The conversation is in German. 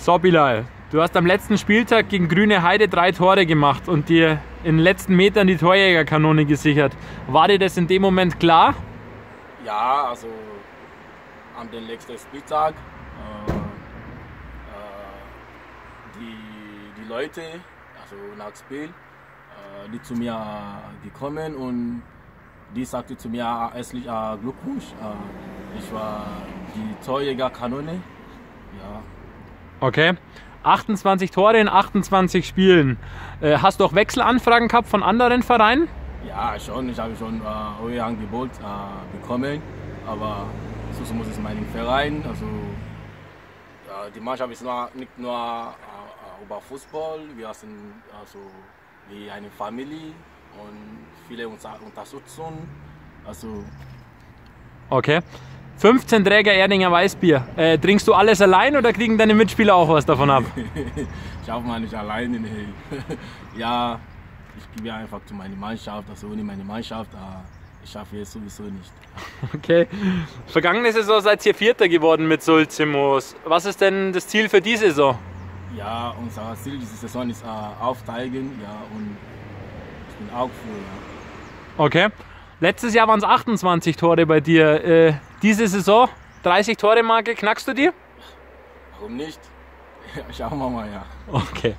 So, Bilal, du hast am letzten Spieltag gegen Grüne Heide drei Tore gemacht und dir in den letzten Metern die Torjägerkanone gesichert. War dir das in dem Moment klar? Ja, also den letzten Spieltag. Äh, äh, die, die Leute, also nach Spiel, äh, die zu mir gekommen und die sagte zu mir erstlich äh, Glückwunsch. Äh, ich war die Torjägerkanone. Ja. Okay. 28 Tore in 28 Spielen. Äh, hast du auch Wechselanfragen gehabt von anderen Vereinen? Ja, schon. Ich habe schon äh, euer Angebot äh, bekommen. Aber so muss es meinen Verein. Also, ja, die Mannschaft ist nur, nicht nur äh, über Fußball. Wir sind also wie eine Familie und viele unter Unterstützung. Also, Okay. 15 Träger Erdinger Weißbier. Äh, trinkst du alles allein oder kriegen deine Mitspieler auch was davon ab? ich schaffe mal nicht alleine. Nee. ja, ich gebe einfach zu meiner Mannschaft, also ohne meine Mannschaft, äh, ich schaffe es sowieso nicht. Okay. Vergangene Saison seid ihr Vierter geworden mit Sulzimos. Was ist denn das Ziel für die Saison? Ja, unser Ziel diese Saison ist äh, aufsteigen, ja, und ich bin auch froh, ja. Okay. Letztes Jahr waren es 28 Tore bei dir. Äh, diese Saison 30 Tore Marke, knackst du dir? Warum nicht? Ja, schauen wir mal, ja. Okay.